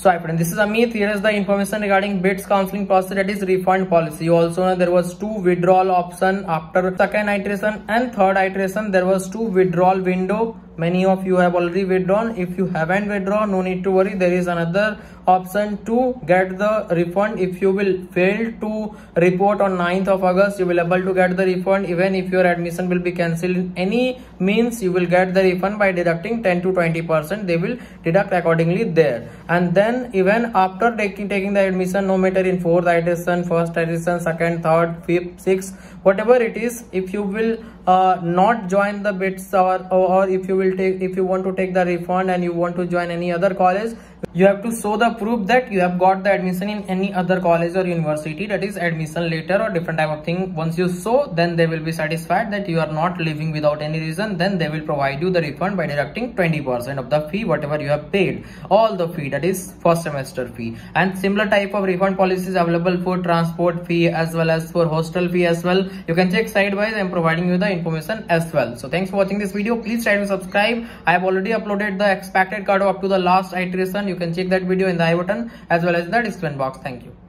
So I friend, this is Amit. Here is the information regarding BITS counseling process that is refund policy. Also know there was two withdrawal option after second iteration and third iteration. There was two withdrawal window. Many of you have already withdrawn. If you haven't withdrawn, no need to worry. There is another option to get the refund if you will fail to report on 9th of august you will able to get the refund even if your admission will be cancelled in any means you will get the refund by deducting 10 to 20 percent they will deduct accordingly there and then even after taking taking the admission no matter in fourth iteration first iteration second third fifth sixth whatever it is if you will uh, not join the bits or, or or if you will take if you want to take the refund and you want to join any other college you have to show the proof that you have got the admission in any other college or university. That is admission letter or different type of thing. Once you show then they will be satisfied that you are not leaving without any reason. Then they will provide you the refund by deducting 20 percent of the fee whatever you have paid. All the fee that is first semester fee. And similar type of refund policies available for transport fee as well as for hostel fee as well. You can check side sidewise i'm providing you the information as well. So thanks for watching this video. Please try to subscribe. I have already uploaded the expected cutoff to the last iteration you can check that video in the i button as well as the description box. Thank you